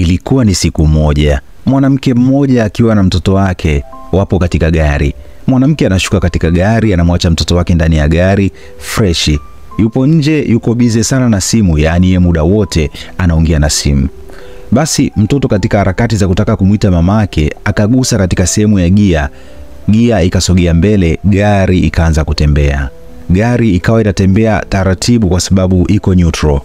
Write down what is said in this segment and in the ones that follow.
Ilikuwa ni siku moja, mwanamke mmoja akiwa na mtoto wake wapo katika gari. Mwanamke anashuka katika gari, anamwacha mtoto wake ndani ya gari freshi. Yupo nje, yuko bize sana na simu, yaani ye muda wote anaongea na simu. Basi mtoto katika harakati za kutaka kumwita mamake akagusa katika sehemu ya gia, gia ikasogea mbele, gari ikaanza kutembea. Gari ikawa inatembea taratibu kwa sababu iko neutral.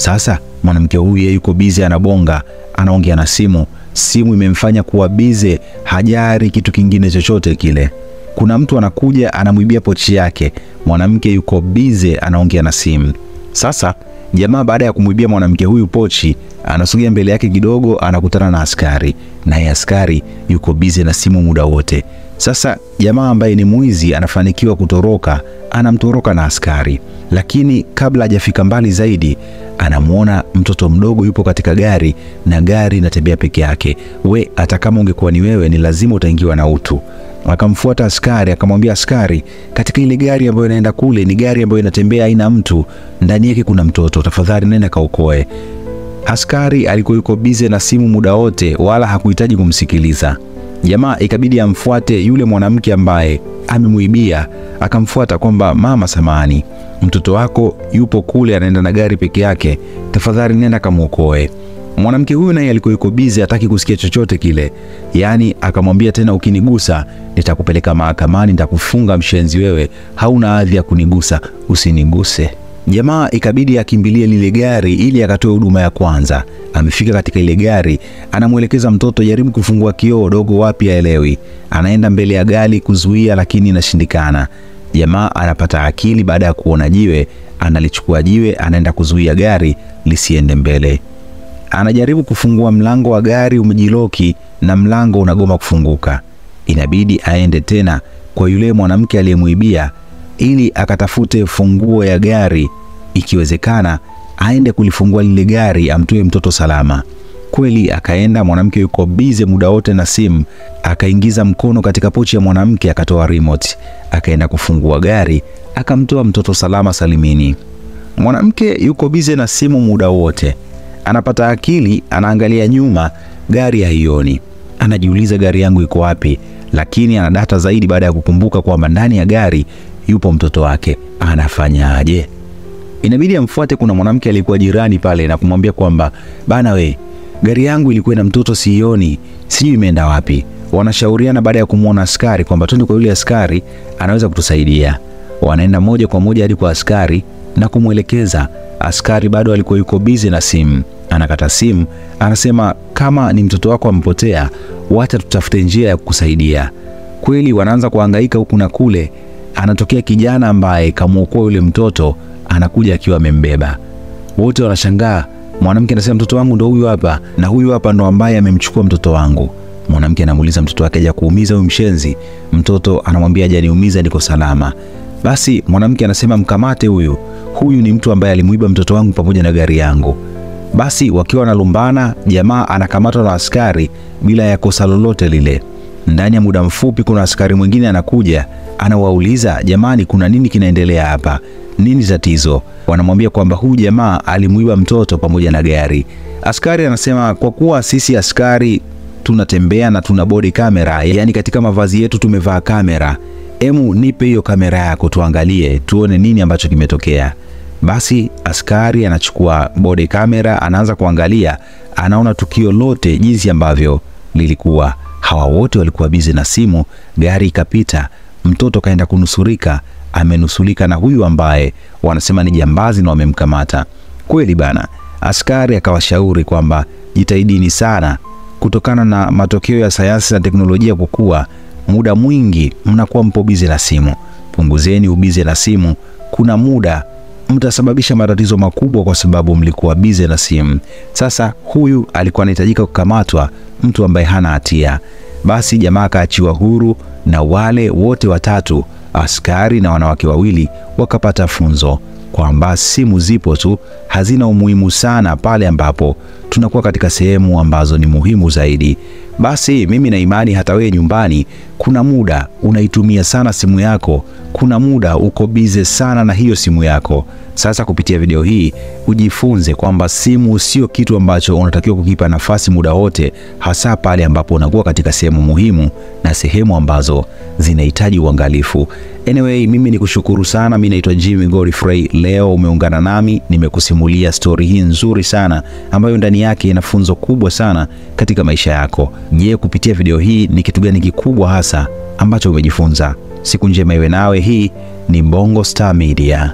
Sasa mwanamke huyu yeye yuko bize, anabonga, anaongea na simu. Simu imemfanya kuwa bize, hajari kitu kingine chochote kile. Kuna mtu anakuja anamwibia pochi yake, mwanamke yuko bize, anaongea na simu. Sasa jamaa baada ya kumwibia mwanamke huyu pochi, anasogea mbele yake kidogo, anakutana na askari, naye askari yuko bize na simu muda wote. Sasa jamaa ambaye ni mwizi anafanikiwa kutoroka, anamtoroka na askari, lakini kabla hajafika mbali zaidi, anamwona mtoto mdogo yupo katika gari na gari inatembea peke yake. We, hata kama ungekuwa ni wewe, ni lazima utaingiwa na utu. Akamfuata askari, akamwambia askari, katika ile gari ambayo inaenda kule ni gari ambayo inatembea, haina mtu ndani yake, kuna mtoto, tafadhali nenda kaokoe. Askari alikuwa yuko bize na simu muda wote, wala hakuhitaji kumsikiliza. Jamaa ikabidi amfuate yule mwanamke ambaye amemwibia, akamfuata kwamba mama, samani, mtoto wako yupo kule, anaenda na gari peke yake, tafadhali nenda kamwokoe. Mwanamke huyu naye alikuwa yuko bize, hataki kusikia chochote kile, yaani akamwambia tena, ukinigusa nitakupeleka mahakamani, nitakufunga mshenzi, wewe hauna adhi ya kunigusa, usiniguse. Jamaa ikabidi akimbilie lile gari ili akatoe huduma ya kwanza. Amefika katika ile gari, anamwelekeza mtoto, jaribu kufungua kioo dogo, wapi aelewi. Anaenda mbele ya gari kuzuia, lakini inashindikana. Jamaa anapata akili baada ya kuona jiwe, analichukua jiwe, anaenda kuzuia gari lisiende mbele. Anajaribu kufungua mlango wa gari, umejiloki na mlango unagoma kufunguka. Inabidi aende tena kwa yule mwanamke aliyemwibia ili akatafute funguo ya gari, ikiwezekana aende kulifungua lile gari, amtoe mtoto salama. Kweli akaenda, mwanamke yuko bize muda wote na simu. Akaingiza mkono katika pochi ya mwanamke, akatoa remote, akaenda kufungua gari, akamtoa mtoto salama salimini. Mwanamke yuko bize na simu muda wote, anapata akili, anaangalia nyuma, gari haioni. Anajiuliza, gari yangu iko wapi? Lakini ana data zaidi baada ya kukumbuka kwamba ndani ya gari yupo mtoto wake. Anafanyaje? Inabidi amfuate. Kuna mwanamke alikuwa jirani pale na kumwambia kwamba bana, we gari yangu ilikuwa na mtoto, sioni, sijui imeenda wapi. Wanashauriana baada ya kumwona askari kwamba twende kwa yule askari, anaweza kutusaidia. Wanaenda moja kwa moja hadi kwa askari na kumwelekeza. Askari bado alikuwa yuko bizi na simu, anakata simu, anasema kama ni mtoto wako amepotea, wacha tutafute njia ya kukusaidia. Kweli wanaanza kuhangaika huku na kule anatokea kijana ambaye kamwokoa yule mtoto, anakuja akiwa amembeba. Wote wanashangaa. Mwanamke anasema mtoto wangu ndo huyu hapa, na huyu hapa ndo ambaye amemchukua mtoto wangu. Mwanamke anamuuliza mtoto wake, haja kuumiza huyu mshenzi? Mtoto anamwambia hajaniumiza, niko salama. Basi mwanamke anasema mkamate huyu, huyu ni mtu ambaye alimuiba mtoto wangu pamoja na gari yangu. Basi wakiwa wanalumbana, jamaa anakamatwa na askari bila ya kosa lolote lile. Ndani ya muda mfupi, kuna askari mwingine anakuja anawauliza jamani, kuna nini kinaendelea hapa? Nini tatizo? Wanamwambia kwamba huyu jamaa alimuiba mtoto pamoja na gari. Askari anasema kwa kuwa sisi askari tunatembea na tuna body camera, yaani katika mavazi yetu tumevaa kamera, emu nipe hiyo kamera yako tuangalie, tuone nini ambacho kimetokea. Basi askari anachukua body kamera, anaanza kuangalia, anaona tukio lote jinsi ambavyo lilikuwa. Hawa wote walikuwa bize na simu, gari ikapita mtoto kaenda kunusurika, amenusulika na huyu ambaye wanasema ni jambazi na wamemkamata kweli bana. Askari akawashauri kwamba jitahidini sana, kutokana na matokeo ya sayansi na teknolojia kukua, muda mwingi mnakuwa mpo bize na simu. Punguzeni ubize na simu, kuna muda mtasababisha matatizo makubwa kwa sababu mlikuwa bize na simu. Sasa huyu alikuwa anahitajika kukamatwa, mtu ambaye hana hatia. Basi jamaa akaachiwa huru na wale wote watatu, askari na wanawake wawili, wakapata funzo kwamba simu zipo tu, hazina umuhimu sana pale ambapo tunakuwa katika sehemu ambazo ni muhimu zaidi. Basi mimi na imani hata wewe nyumbani, kuna muda unaitumia sana simu yako, kuna muda uko bize sana na hiyo simu yako. Sasa kupitia video hii ujifunze kwamba simu sio kitu ambacho unatakiwa kukipa nafasi muda wote, hasa pale ambapo unakuwa katika sehemu muhimu na sehemu ambazo zinahitaji uangalifu. Anyway, mimi ni kushukuru sana. Mimi naitwa Jimmy Godfrey. Leo umeungana nami, nimekusimulia stori hii nzuri sana ambayo ndani yake ina funzo kubwa sana katika maisha yako. Je, kupitia video hii ni kitu gani kikubwa hasa ambacho umejifunza? Siku njema iwe nawe. Hii ni Bongo Star Media.